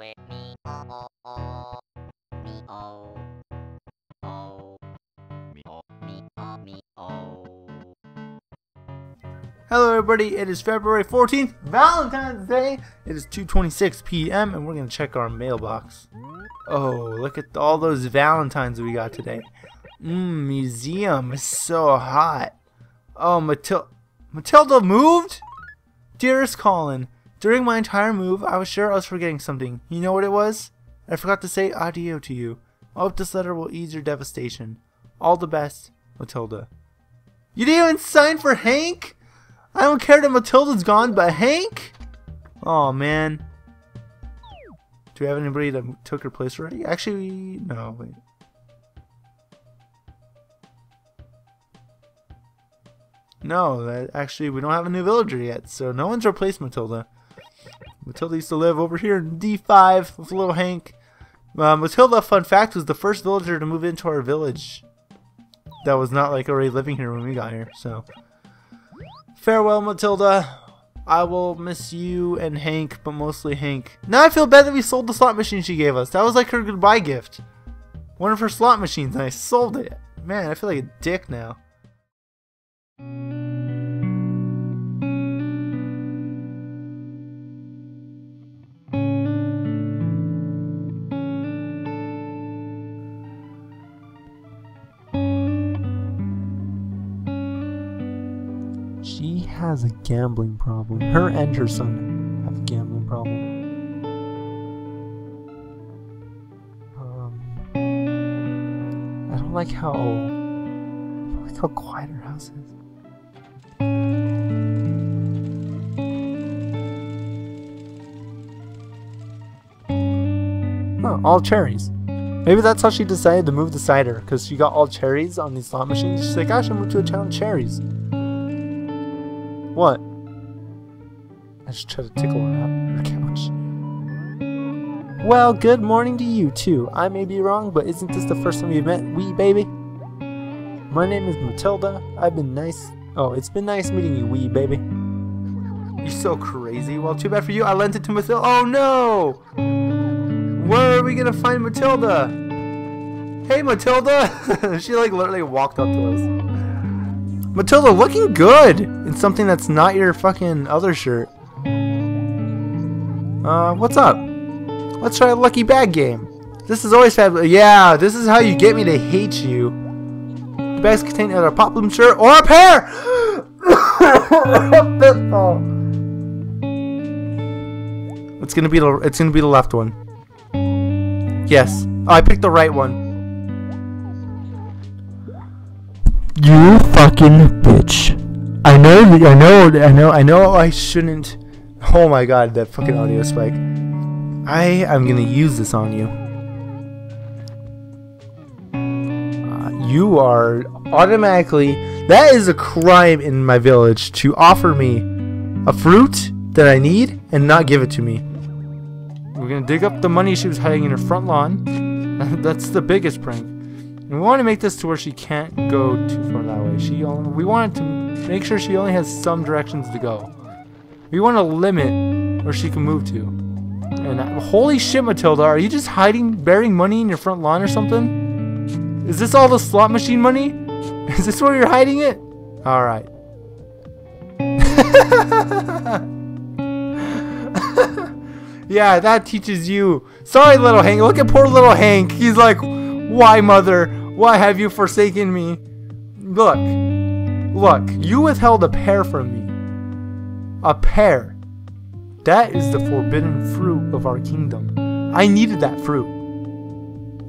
with me. Oh, oh, oh. Me, oh. Oh. Me, oh. Me, oh, me, oh. Hello everybody, it is February 14th, Valentine's Day. It is 2.26 p.m. and we're going to check our mailbox. Oh, look at all those Valentines we got today. Mmm, museum is so hot. Oh, Matil Mathilda moved? Dearest Caulin, during my entire move, I was sure I was forgetting something. You know what it was? I forgot to say adieu to you. I hope this letter will ease your devastation. All the best, Mathilda. You didn't even sign for Hank? I don't care that Mathilda's gone, but Hank? Oh man. Do we have anybody that took her place already? Actually, no, wait. No, that, actually, we don't have a new villager yet, so no one's replaced Mathilda. Mathilda used to live over here in D5 with little Hank. Uh, Mathilda, fun fact, was the first villager to move into our village that was not like already living here when we got here, so. Farewell, Mathilda. I will miss you and Hank, but mostly Hank. Now I feel bad that we sold the slot machine she gave us. That was like her goodbye gift. One of her slot machines, and I sold it. Man, I feel like a dick now. Has a gambling problem. Her and her son have a gambling problem. Um, I don't like how I don't like how quiet her house is. Oh, all cherries. Maybe that's how she decided to move the cider, because she got all cherries on these slot machines. She's like, I should move to a town of cherries. What? I just tried to tickle her up her couch. Well, good morning to you too. I may be wrong, but isn't this the first time we've met, wee baby? My name is Mathilda. I've been nice. Oh, it's been nice meeting you, wee baby. You're so crazy. Well, too bad for you. I lent it to Mathilda. Oh no! Where are we gonna find Mathilda? Hey, Mathilda! she like literally walked up to us. Mathilda, looking good in something that's not your fucking other shirt. Uh, what's up? Let's try a lucky bag game. This is always fabulous. Yeah, this is how you get me to hate you. The bags contain either a pop bloom shirt or a pear. it's gonna be the it's gonna be the left one. Yes. Oh, I picked the right one. You fucking bitch. I know, I know, I know, I know I shouldn't. Oh my god, that fucking audio spike. I am gonna use this on you. Uh, you are automatically. That is a crime in my village to offer me a fruit that I need and not give it to me. We're gonna dig up the money she was hiding in her front lawn. That's the biggest prank. And we want to make this to where she can't go too far that way. She only, we want to make sure she only has some directions to go. We want to limit where she can move to. And uh, holy shit, Mathilda, are you just hiding, burying money in your front lawn or something? Is this all the slot machine money? Is this where you're hiding it? All right. yeah, that teaches you. Sorry, little Hank. Look at poor little Hank. He's like, why, mother? Why have you forsaken me? Look, look, you withheld a pear from me. A pear. That is the forbidden fruit of our kingdom. I needed that fruit.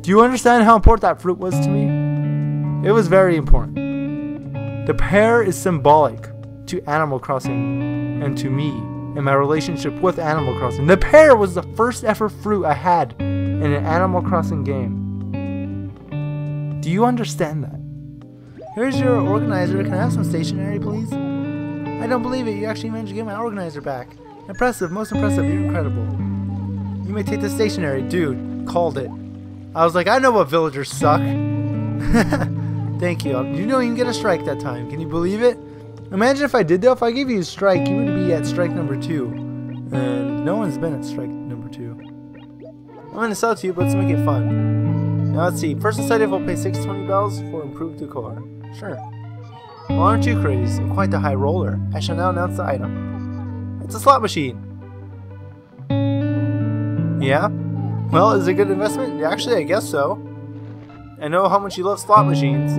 Do you understand how important that fruit was to me? It was very important. The pear is symbolic to Animal Crossing and to me and my relationship with Animal Crossing. The pear was the first ever fruit I had in an Animal Crossing game. Do you understand that? Here's your organizer. Can I have some stationery, please? I don't believe it. You actually managed to get my organizer back. Impressive. Most impressive. You're incredible. You may take the stationery. Dude, called it. I was like, I know what villagers suck. Thank you. Um, you know you can get a strike that time. Can you believe it? Imagine if I did though. If I gave you a strike, you would be at strike number two. And no one's been at strike number two. I'm gonna sell to you, but let's make it fun. Now let's see. First incentive will pay 620 bells for improved decor. Sure. Well, aren't you crazy? I'm quite the high roller. I shall now announce the item. It's a slot machine. Yeah? Well, is it a good investment? Actually, I guess so. I know how much you love slot machines.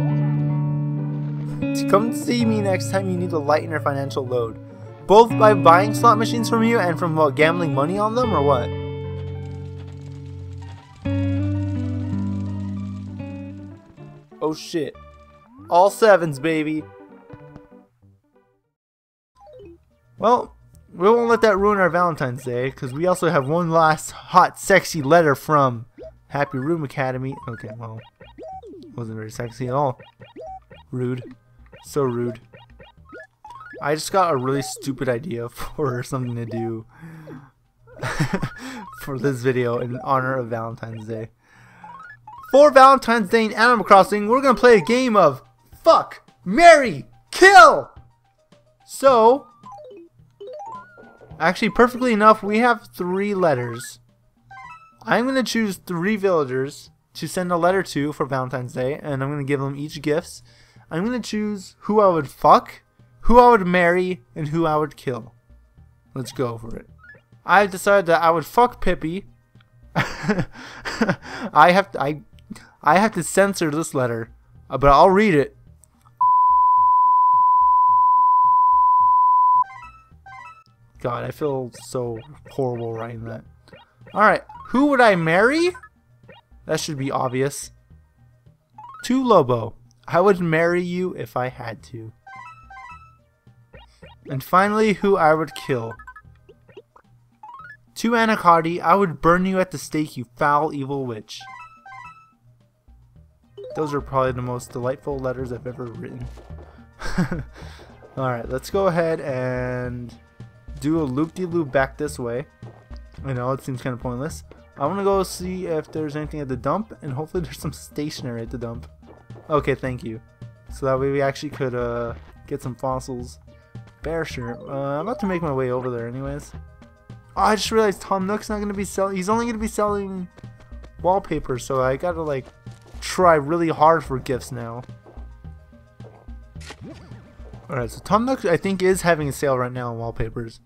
Come see me next time you need to lighten your financial load. Both by buying slot machines from you and from what, gambling money on them, or what? Oh shit. All sevens, baby. Well, we won't let that ruin our Valentine's Day, because we also have one last hot, sexy letter from Happy Room Academy. Okay, well, wasn't very sexy at all. Rude. So rude. I just got a really stupid idea for something to do for this video in honor of Valentine's Day. For Valentine's Day in Animal Crossing, we're going to play a game of Fuck, Marry, Kill! So, actually perfectly enough, we have three letters. I'm going to choose three villagers to send a letter to for Valentine's Day, and I'm going to give them each gifts. I'm going to choose who I would fuck, who I would marry, and who I would kill. Let's go for it. I've decided that I would fuck Pippy. I have to, I I have to censor this letter, uh, but I'll read it. God, I feel so horrible writing that. Alright, who would I marry? That should be obvious. To Lobo. I would marry you if I had to. And finally, who I would kill. To Anicotti, I would burn you at the stake, you foul, evil witch. Those are probably the most delightful letters I've ever written. Alright, let's go ahead and do a loop-de-loop -loop back this way. I know, it seems kind of pointless. I want to go see if there's anything at the dump, and hopefully there's some stationery at the dump. Okay, thank you. So that way we actually could uh, get some fossils. Bear shirt. Uh, I'm about to make my way over there anyways. Oh, I just realized Tom Nook's not going to be selling... He's only going to be selling wallpaper, so I got to, like, try really hard for gifts now. Alright, so Tom I think, is having a sale right now on wallpapers.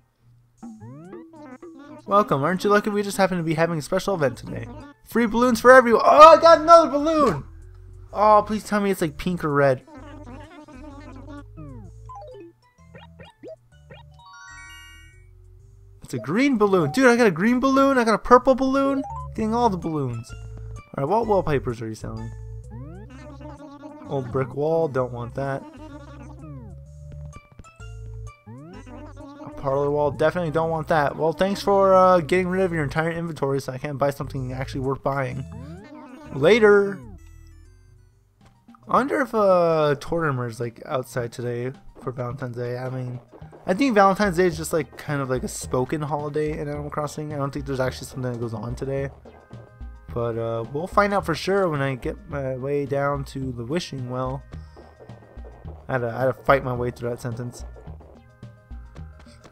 Welcome, aren't you lucky we just happen to be having a special event today? Free balloons for everyone! Oh, I got another balloon! Oh, please tell me it's like pink or red. It's a green balloon. Dude, I got a green balloon, I got a purple balloon. Getting all the balloons. Alright, what wallpapers are you selling? Old brick wall, don't want that. A parlor wall, definitely don't want that. Well, thanks for uh, getting rid of your entire inventory so I can't buy something actually worth buying. Later! I wonder if uh, Tortimer's like outside today for Valentine's Day. I mean, I think Valentine's Day is just like kind of like a spoken holiday in Animal Crossing. I don't think there's actually something that goes on today. But uh, we'll find out for sure when I get my way down to the wishing well. I had, to, I had to fight my way through that sentence.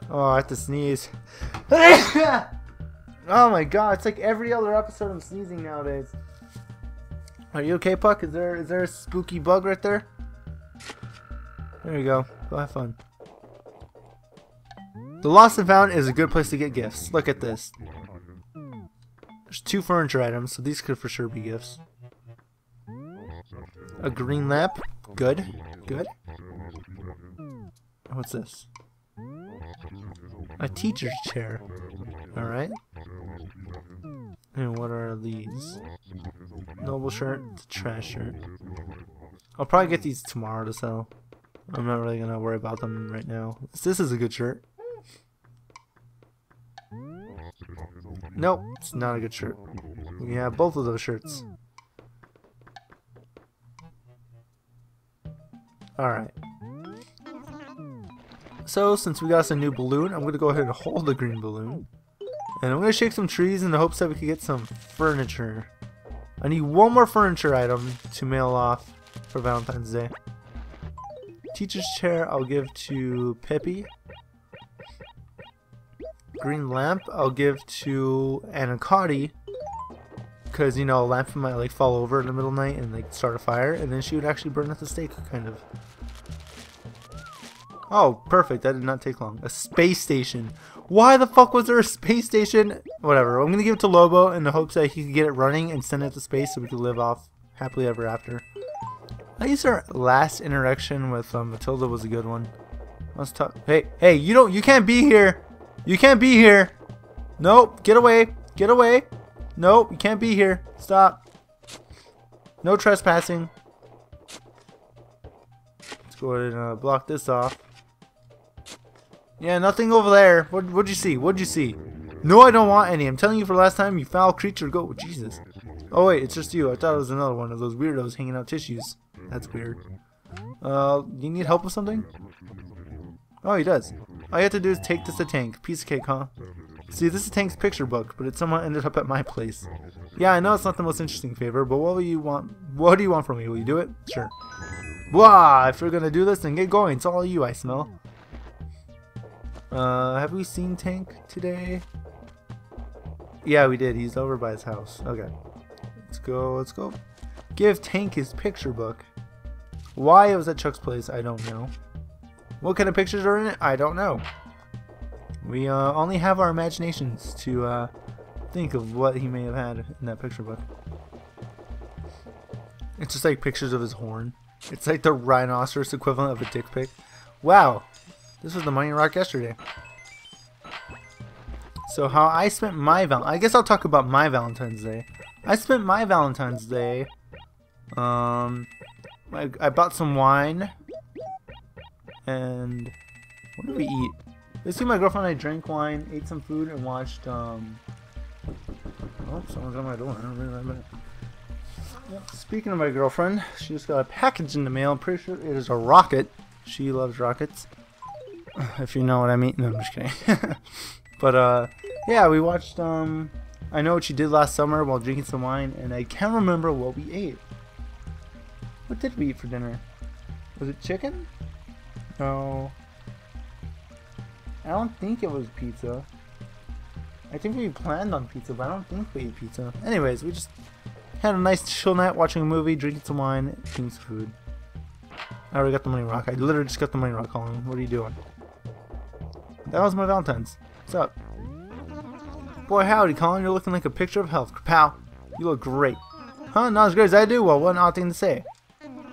Oh, I have to sneeze. oh my god, it's like every other episode I'm sneezing nowadays. Are you okay, Puck? Is there is there a spooky bug right there? There you go. Go have fun. The Lost and Found is a good place to get gifts. Look at this. There's two furniture items, so these could for sure be gifts. A green lamp. Good. Good. What's this? A teacher's chair. Alright. And what are these? Noble shirt, trash shirt. I'll probably get these tomorrow to sell. I'm not really gonna worry about them right now. This is a good shirt. Nope, it's not a good shirt. We have both of those shirts. Alright. So, since we got us a new balloon, I'm going to go ahead and hold the green balloon. And I'm going to shake some trees in the hopes that we can get some furniture. I need one more furniture item to mail off for Valentine's Day. Teacher's chair I'll give to Pippy. Green lamp I'll give to Anicotti. because you know a lamp might like fall over in the middle of the night and like start a fire, and then she would actually burn at the stake, kind of. Oh, perfect. That did not take long. A space station. Why the fuck was there a space station? Whatever. I'm gonna give it to Lobo in the hopes that he could get it running and send it to space so we could live off happily ever after. I guess our last interaction with um, Mathilda was a good one. Let's talk. Hey, hey, you don't, you can't be here. You can't be here. Nope. Get away. Get away. Nope. You can't be here. Stop. No trespassing. Let's go ahead and uh, block this off. Yeah, nothing over there. What, what'd you see? What'd you see? No, I don't want any. I'm telling you for the last time, you foul creature. Go. Jesus. Oh, wait. It's just you. I thought it was another one of those weirdos hanging out tissues. That's weird. Uh, you need help with something? Oh, he does. All you have to do is take this to Tank. Piece of cake, huh? See, this is Tank's picture book, but it somehow ended up at my place. Yeah, I know it's not the most interesting favor, but what will you want? What do you want from me? Will you do it? Sure. Wow, if you're gonna do this, then get going. It's all you, I smell. Uh, have we seen Tank today? Yeah, we did. He's over by his house. Okay. Let's go, let's go. Give Tank his picture book. Why it was at Chuck's place, I don't know. What kind of pictures are in it? I don't know. We uh, only have our imaginations to uh, think of what he may have had in that picture book. It's just like pictures of his horn. It's like the rhinoceros equivalent of a dick pic. Wow, this was the money rock yesterday. So how I spent my val I guess I'll talk about my Valentine's Day. I spent my Valentine's Day um I, I bought some wine and what did we eat? Basically my girlfriend and I drank wine, ate some food and watched um Oh, someone's on my door. I don't really remember. Yep. Speaking of my girlfriend, she just got a package in the mail. I'm pretty sure it is a rocket. She loves rockets. If you know what I mean. No, I'm just kidding. but uh yeah, we watched um I know what she did last summer while drinking some wine and I can't remember what we ate. What did we eat for dinner? Was it chicken? No. I don't think it was pizza. I think we planned on pizza, but I don't think we ate pizza. Anyways, we just had a nice chill night watching a movie, drinking some wine, eating some food. I already got the money rock. I literally just got the money rock calling. What are you doing? That was my Valentine's. What's up? Boy, howdy, Caulin. You're looking like a picture of health. Pal, you look great. Huh? Not as great as I do? Well, what an odd thing to say.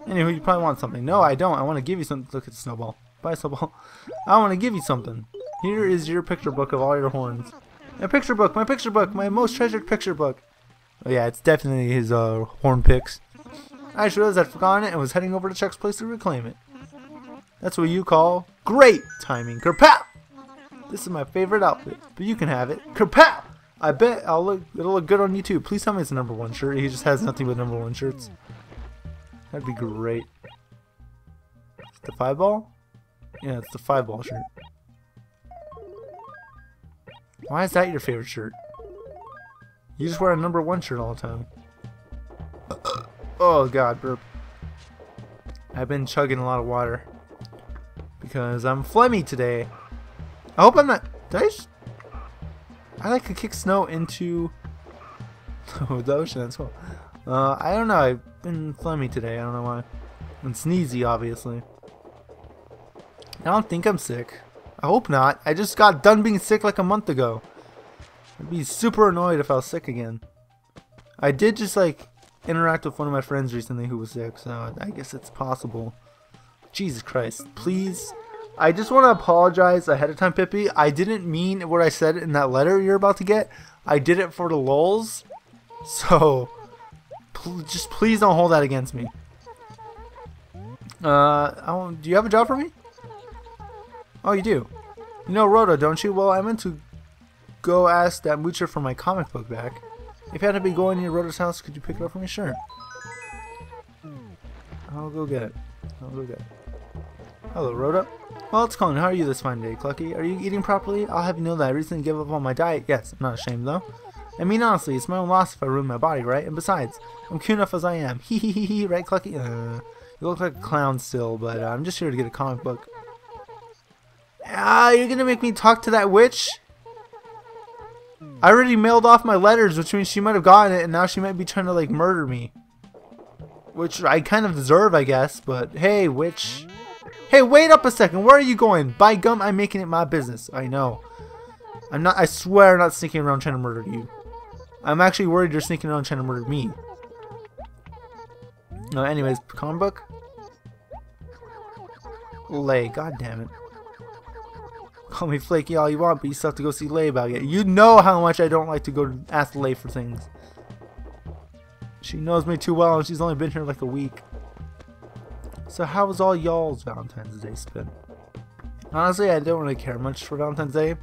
Anywho, you probably want something. No, I don't. I want to give you something. Look at snowball. Bye, snowball. I want to give you something. Here is your picture book of all your horns. My picture book, my picture book, my most treasured picture book. Oh yeah, it's definitely his uh, horn pics. I just realized I'd forgotten it and was heading over to Chuck's place to reclaim it. That's what you call great timing. Kerpow! This is my favorite outfit, but you can have it. Kerpow! I bet I'll look. It'll look good on you too. Please tell me it's a number one shirt. He just has nothing but number one shirts. That'd be great. The five ball? Yeah, it's the five ball shirt. Why is that your favorite shirt? You just wear a number one shirt all the time. Oh god, burp. I've been chugging a lot of water. Because I'm phlegmy today. I hope I'm not... Did I just... I like to kick snow into the ocean as well. Uh, I don't know. I've been phlegmy today. I don't know why. And sneezy, obviously. I don't think I'm sick. I hope not. I just got done being sick like a month ago. I'd be super annoyed if I was sick again. I did just like interact with one of my friends recently who was sick, so I guess it's possible. Jesus Christ. Please. I just want to apologize ahead of time, Pippy. I didn't mean what I said in that letter you're about to get. I did it for the lulz. So, just please don't hold that against me. Uh, do you have a job for me? Oh, you do? You know Rhoda, don't you? Well, I meant to go ask that moocher for my comic book back. If you had to be going near Rhoda's house, could you pick it up for me? Sure. I'll go get it. I'll go get it. Hello, Rhoda. Well, it's Caulin. How are you this fine day, Clucky? Are you eating properly? I'll have you know that I recently gave up on my diet. Yes, I'm not ashamed, though. I mean, honestly, it's my own loss if I ruin my body, right? And besides, I'm cute enough as I am. Hee hee hee hee, right, Clucky? Uh, you look like a clown still, but uh, I'm just here to get a comic book. Ah, you're gonna make me talk to that witch? I already mailed off my letters, which means she might have gotten it, and now she might be trying to like murder me. Which I kind of deserve, I guess. But hey, witch. Hey, wait up a second. Where are you going? By gum, I'm making it my business. I know. I'm not. I swear, I'm not sneaking around trying to murder you. I'm actually worried you're sneaking around trying to murder me. No, anyways, comic book. Leigh, god damn it. Call me flaky all you want, but you still have to go see Leigh about it. You know how much I don't like to go ask Leigh for things. She knows me too well, and she's only been here like a week. So how was all y'all's Valentine's Day spent? Honestly, I don't really care much for Valentine's Day,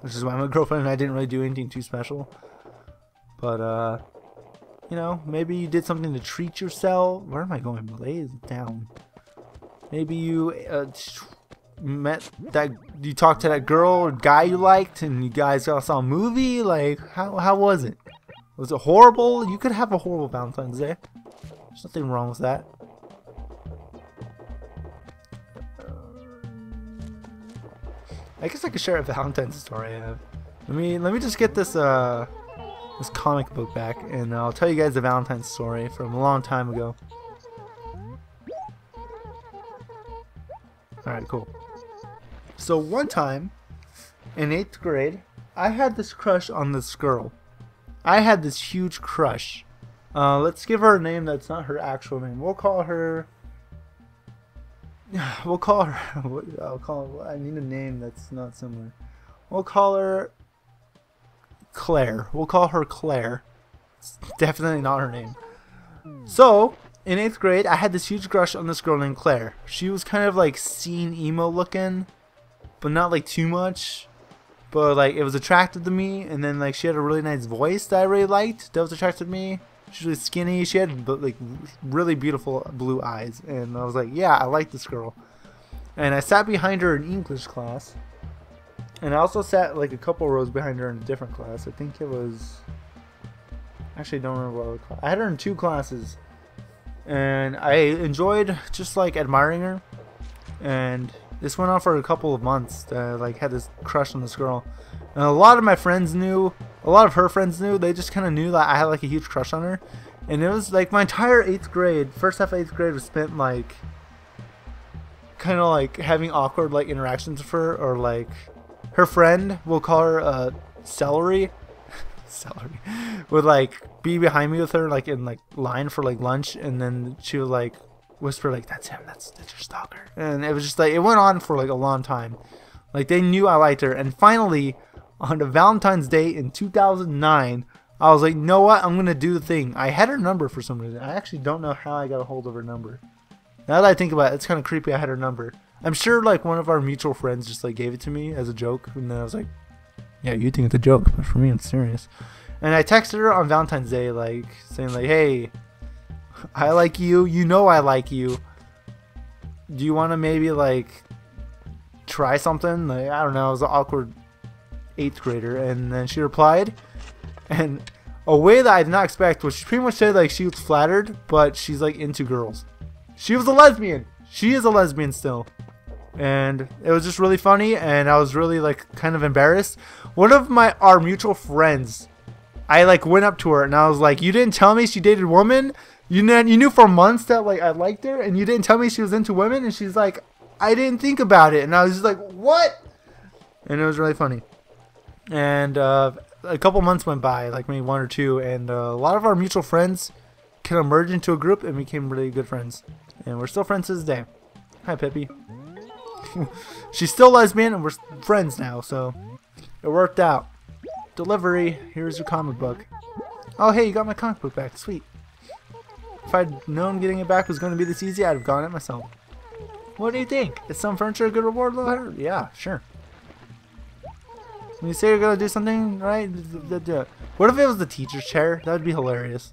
which is why my girlfriend and I didn't really do anything too special. But, uh, you know, maybe you did something to treat yourself. Where am I going? Lay down. Maybe you uh, met that you talked to that girl or guy you liked, and you guys saw a movie. Like, how how was it? Was it horrible? You could have a horrible Valentine's Day. There's nothing wrong with that. I guess I could share a Valentine's story I. Let me let me just get this uh this comic book back, and I'll tell you guys the Valentine's story from a long time ago. Alright, cool. So one time, in 8th grade, I had this crush on this girl. I had this huge crush. Uh, let's give her a name that's not her actual name. We'll call her... We'll call her... I'll call I need a name that's not similar. We'll call her... Claire. We'll call her Claire. It's definitely not her name. So, in 8th grade, I had this huge crush on this girl named Claire. She was kind of like scene emo looking, but not like too much. But like it was attractive to me, and then like she had a really nice voice that I really liked. That was attractive to me. She was really skinny. She had like really beautiful blue eyes, and I was like, yeah, I like this girl. And I sat behind her in English class, and I also sat like a couple rows behind her in a different class. I think it was. Actually, don't remember what other class. I had her in two classes and I enjoyed just like admiring her. And this went on for a couple of months. That I like had this crush on this girl, and a lot of my friends knew. A lot of her friends knew. They just kind of knew that I had like a huge crush on her, and it was like my entire eighth grade, first half of eighth grade was spent like kind of like having awkward like interactions with her, or like her friend, we'll call her uh, Celery. Celery. Would like be behind me with her like in like line for like lunch and then she would like whisper like that's him. That's that's your stalker. And it was just like it went on for like a long time. Like they knew I liked her. And finally on a Valentine's Day in 2009 I was like you know what? I'm gonna do the thing. I had her number for some reason. I actually don't know how I got a hold of her number. Now that I think about it it's kind of creepy I had her number I'm sure like one of our mutual friends just like gave it to me as a joke and then I was like yeah, you think it's a joke, but for me, it's serious. And I texted her on Valentine's Day, like, saying, like, hey, I like you. You know I like you. Do you want to maybe, like, try something? Like, I don't know. I was an awkward eighth grader. And then she replied. And a way that I did not expect was she pretty much said, like, she was flattered, but she's, like, into girls. She was a lesbian. She is a lesbian still and it was just really funny and I was really like kind of embarrassed. One of my our mutual friends, I like went up to her and I was like, "You didn't tell me she dated women. You knew you knew for months that like I liked her, and you didn't tell me she was into women." And she's like, "I didn't think about it," and I was just like, "What?" And it was really funny. And uh, a couple months went by, like maybe one or two, and uh, a lot of our mutual friends kind of merged into a group and became really good friends. And we're still friends to this day. Hi, Pippy. She's still lesbian and we're friends now, so it worked out. Delivery, here's your comic book. Oh hey, you got my comic book back, sweet. If I'd known getting it back was going to be this easy, I'd have gotten it myself. What do you think? Is some furniture a good reward, little Yeah, sure. When you say you're going to do something, right? What if it was the teacher's chair? That would be hilarious.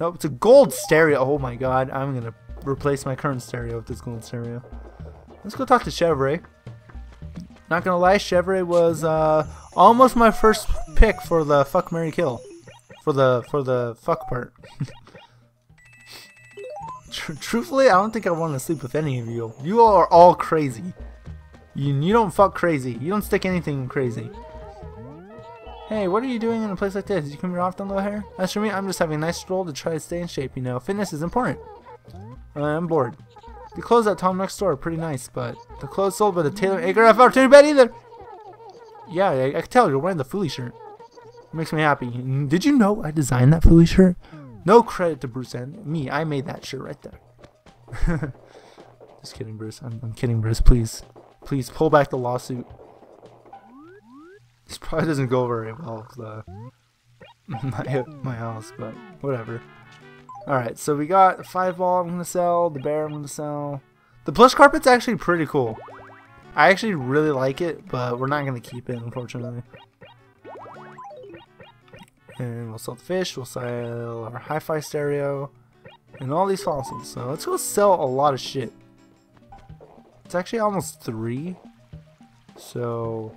Nope, it's a gold stereo. Oh my god, I'm going to replace my current stereo with this gold stereo. Let's go talk to Chevrolet. Not gonna lie, Chevrolet was uh, almost my first pick for the fuck Mary Kill. For the for the fuck part. Tr truthfully, I don't think I want to sleep with any of you. You all are all crazy. You, you don't fuck crazy. You don't stick anything crazy. Hey, what are you doing in a place like this? Did you come here often, little hair? As for me, I'm just having a nice stroll to try to stay in shape, you know. Fitness is important. I'm bored. The clothes at Tom Next Door are pretty nice, but the clothes sold by the tailor ain't gonna have opportunity bad either. Yeah, I, I can tell you're wearing the Fooey shirt. It makes me happy. Did you know I designed that Fooey shirt? No credit to Bruce and me. I made that shirt right there. Just kidding, Bruce. I'm, I'm kidding, Bruce. Please, please pull back the lawsuit. This probably doesn't go very well with uh, my my house, but whatever. All right, so we got the five ball. I'm gonna sell the bear. I'm gonna sell. The plush carpet's actually pretty cool. I actually really like it, but we're not gonna keep it, unfortunately. And we'll sell the fish. We'll sell our hi-fi stereo, and all these fossils. So let's go sell a lot of shit. It's actually almost three. So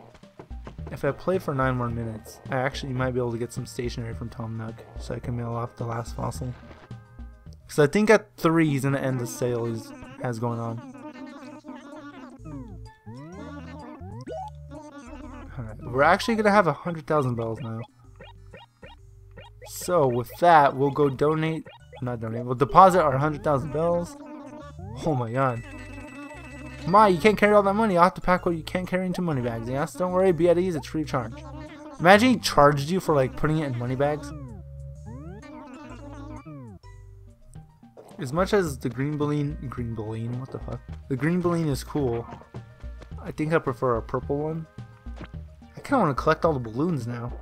if I play for nine more minutes, I actually might be able to get some stationery from Tom Nook, so I can mail off the last fossil. Because I think at three he's gonna end the sale he's has going on. Alright, we're actually gonna have a hundred thousand bells now. So with that, we'll go donate, not donate, we'll deposit our hundred thousand bells. Oh my god. Ma, you can't carry all that money. I'll have to pack what you can't carry into money bags. Yes, don't worry, be at ease, it's free charge. Imagine he charged you for like putting it in money bags. As much as the green balloon, green balloon, what the fuck? The green balloon is cool. I think I prefer a purple one. I kind of want to collect all the balloons now.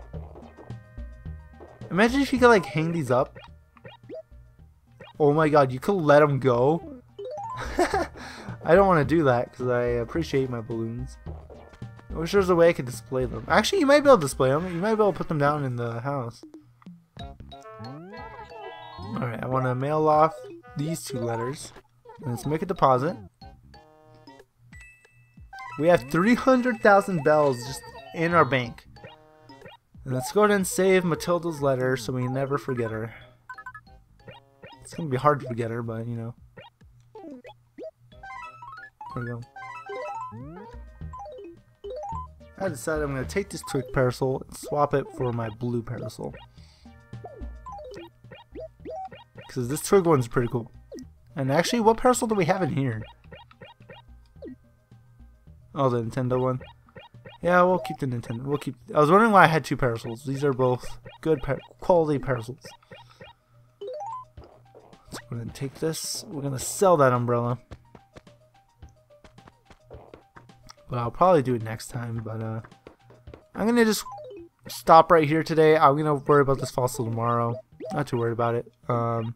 Imagine if you could like hang these up. Oh my god, you could let them go. I don't want to do that because I appreciate my balloons. I wish there was a way I could display them. Actually, you might be able to display them. You might be able to put them down in the house. Alright, I want to mail off these two letters. Let's make a deposit. We have 300,000 bells just in our bank. Let's go ahead and save Mathilda's letter so we never forget her. It's to be hard to forget her, but you know. There we go. I decided I'm to take this twig parasol and swap it for my blue parasol. Because this twig one's pretty cool. And actually, what parasol do we have in here? Oh, the Nintendo one. Yeah, we'll keep the Nintendo. We'll keep. I was wondering why I had two parasols. These are both good par quality parasols. Let's go ahead and take this. We're gonna sell that umbrella. But I'll probably do it next time. But uh, I'm gonna just stop right here today. I'm gonna worry about this fossil tomorrow. Not too worried about it. Um,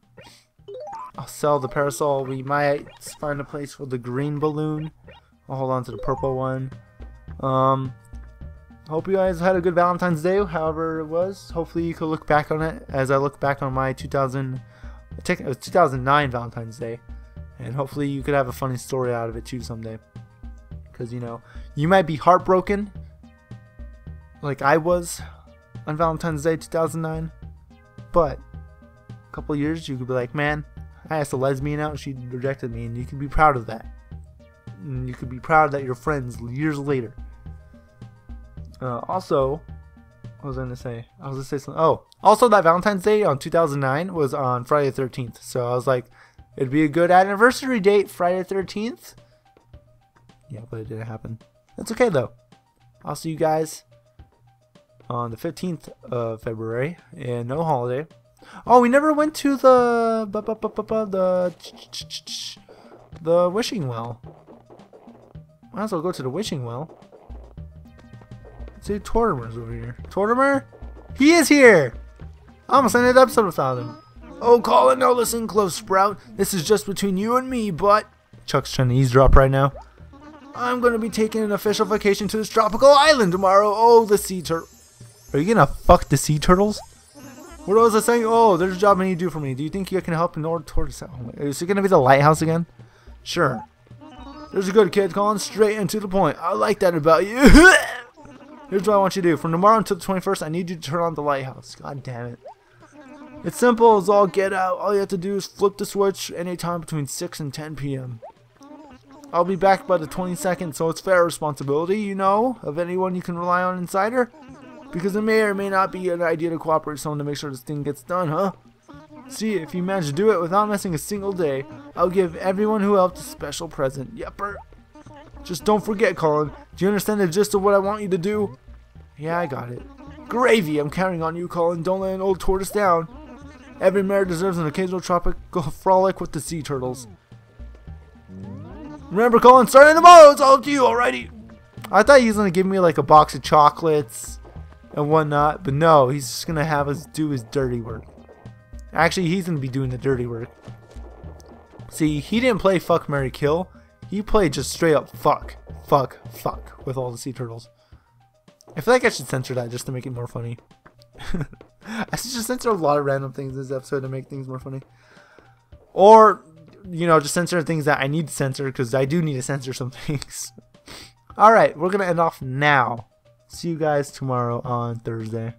I'll sell the parasol. We might find a place for the green balloon. I'll hold on to the purple one. Um, hope you guys had a good Valentine's Day, however it was. Hopefully you could look back on it as I look back on my 2000, it was 2009 Valentine's Day, and hopefully you could have a funny story out of it too someday. Because you know, you might be heartbroken, like I was on Valentine's Day 2009, but a couple years you could be like, man, I asked a lesbian out and she rejected me, and you could be proud of that. And you could be proud that you're friends years later. Uh, also, what was I gonna say? I was gonna say something. Oh, also that Valentine's Day on 2009 was on Friday the 13th. So I was like, it'd be a good anniversary date, Friday the 13th. Yeah, but it didn't happen. That's okay though. I'll see you guys on the 15th of February and no holiday. Oh, we never went to the bu- bu- bu- bu- bu- the the wishing well. Might as well go to the wishing well. See, Tortimer's over here. Tortimer? He is here! I almost ended the episode without him. Oh, Caulin, now listen close, Sprout. This is just between you and me, but... Chuck's trying to eavesdrop right now. I'm gonna be taking an official vacation to this tropical island tomorrow. Oh, the sea turtle. Are you gonna fuck the sea turtles? What was I saying? Oh, there's a job I need to do for me. Do you think you can help in order towards? Is it gonna be the lighthouse again? Sure. There's a good kid calling straight and to the point. I like that about you. Here's what I want you to do. From tomorrow until the 21st, I need you to turn on the lighthouse. God damn it. It's simple as all get out. All you have to do is flip the switch anytime between 6 and 10 p.m. I'll be back by the 22nd, so it's fair responsibility, you know, of anyone you can rely on Insider. Because it may or may not be an idea to cooperate with someone to make sure this thing gets done, huh? See, if you manage to do it without missing a single day, I'll give everyone who helped a special present. Yepper. Just don't forget, Caulin. Do you understand the gist of what I want you to do? Yeah, I got it. Gravy! I'm counting on you, Caulin. Don't let an old tortoise down. Every mare deserves an occasional tropical frolic with the sea turtles. Remember, Caulin, starting tomorrow. It's all up to you, alrighty? I thought he was gonna give me like a box of chocolates and whatnot, but no, he's just gonna have us do his dirty work. Actually, he's gonna be doing the dirty work. See, he didn't play fuck Mary Kill. He played just straight up fuck, fuck, fuck with all the sea turtles. I feel like I should censor that just to make it more funny. I should just censor a lot of random things in this episode to make things more funny. Or, you know, just censor things that I need to censor because I do need to censor some things. Alright, we're going to end off now. See you guys tomorrow on Thursday.